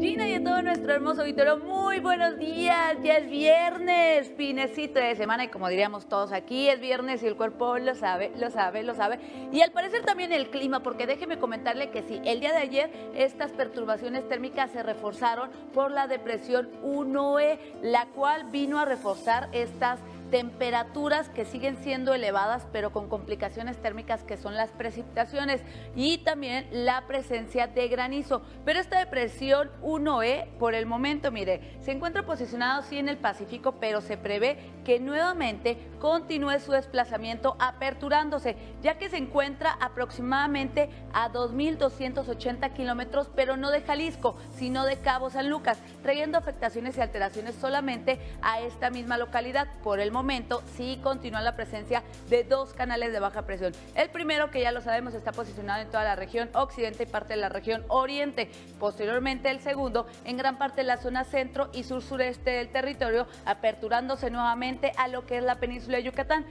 Gina y a todo nuestro hermoso auditorio, muy buenos días, ya es viernes, finecito de semana y como diríamos todos aquí, es viernes y el cuerpo lo sabe, lo sabe, lo sabe. Y al parecer también el clima, porque déjeme comentarle que sí, el día de ayer estas perturbaciones térmicas se reforzaron por la depresión 1E, la cual vino a reforzar estas temperaturas que siguen siendo elevadas, pero con complicaciones térmicas que son las precipitaciones y también la presencia de granizo. Pero esta depresión 1E, por el momento, mire, se encuentra posicionado sí en el Pacífico, pero se prevé que nuevamente continúe su desplazamiento aperturándose, ya que se encuentra aproximadamente a 2.280 kilómetros, pero no de Jalisco, sino de Cabo San Lucas, trayendo afectaciones y alteraciones solamente a esta misma localidad. Por el momento, momento sí continúa la presencia de dos canales de baja presión. El primero, que ya lo sabemos, está posicionado en toda la región occidente y parte de la región oriente. Posteriormente, el segundo, en gran parte de la zona centro y sur-sureste del territorio, aperturándose nuevamente a lo que es la península de Yucatán.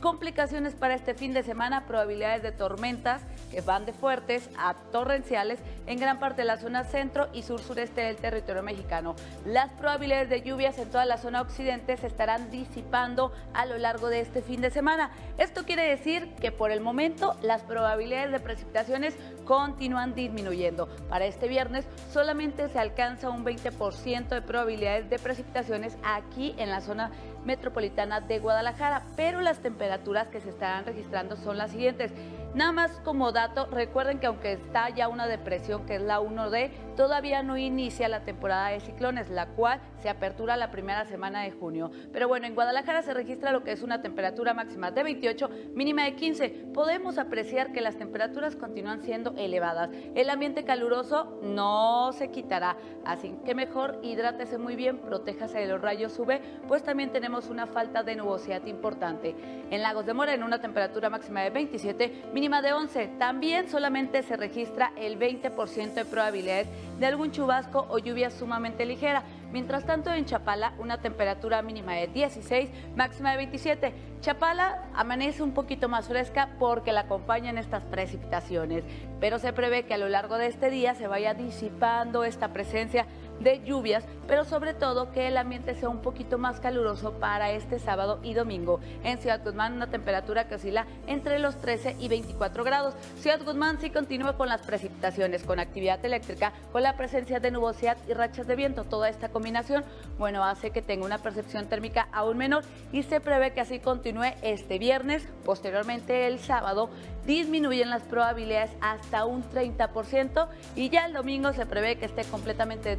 Complicaciones para este fin de semana, probabilidades de tormentas que van de fuertes a torrenciales en gran parte de la zona centro y sur-sureste del territorio mexicano. Las probabilidades de lluvias en toda la zona occidente se estarán disipando a lo largo de este fin de semana. Esto quiere decir que por el momento las probabilidades de precipitaciones continúan disminuyendo. Para este viernes solamente se alcanza un 20% de probabilidades de precipitaciones aquí en la zona metropolitana de Guadalajara, pero las temperaturas que se estarán registrando son las siguientes. Nada más como dato, recuerden que aunque está ya una depresión que es la 1D, todavía no inicia la temporada de ciclones, la cual se apertura la primera semana de junio. Pero bueno, en Guadalajara se registra lo que es una temperatura máxima de 28, mínima de 15. Podemos apreciar que las temperaturas continúan siendo elevadas. El ambiente caluroso no se quitará, así que mejor hidrátese muy bien, protéjase de los rayos UV, pues también tenemos una falta de nubosidad importante. En Lagos de Mora, en una temperatura máxima de 27, mínima de 11. También solamente se registra el 20% de probabilidades de algún chubasco o lluvia sumamente ligera. Mientras tanto, en Chapala, una temperatura mínima de 16, máxima de 27. Chapala amanece un poquito más fresca porque la acompañan estas precipitaciones, pero se prevé que a lo largo de este día se vaya disipando esta presencia de lluvias, pero sobre todo que el ambiente sea un poquito más caluroso para este sábado y domingo. En Ciudad Guzmán una temperatura que oscila entre los 13 y 24 grados. Ciudad Guzmán sí continúa con las precipitaciones, con actividad eléctrica, con la presencia de nubosidad y rachas de viento. Toda esta combinación, bueno, hace que tenga una percepción térmica aún menor y se prevé que así continúe este viernes, posteriormente el sábado, disminuyen las probabilidades hasta un 30% y ya el domingo se prevé que esté completamente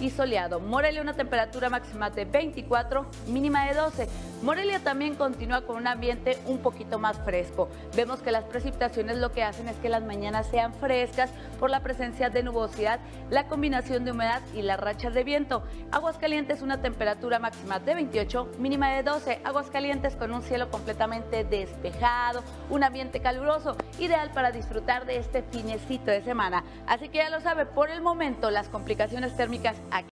y soleado. Morelia una temperatura máxima de 24, mínima de 12. Morelia también continúa con un ambiente un poquito más fresco. Vemos que las precipitaciones lo que hacen es que las mañanas sean frescas por la presencia de nubosidad, la combinación de humedad y las rachas de viento. Aguascalientes una temperatura máxima de 28, mínima de 12. Aguascalientes con un cielo completamente despejado, un ambiente caluroso, ideal para disfrutar de este finecito de semana. Así que ya lo sabe, por el momento las complicaciones térmicas aquí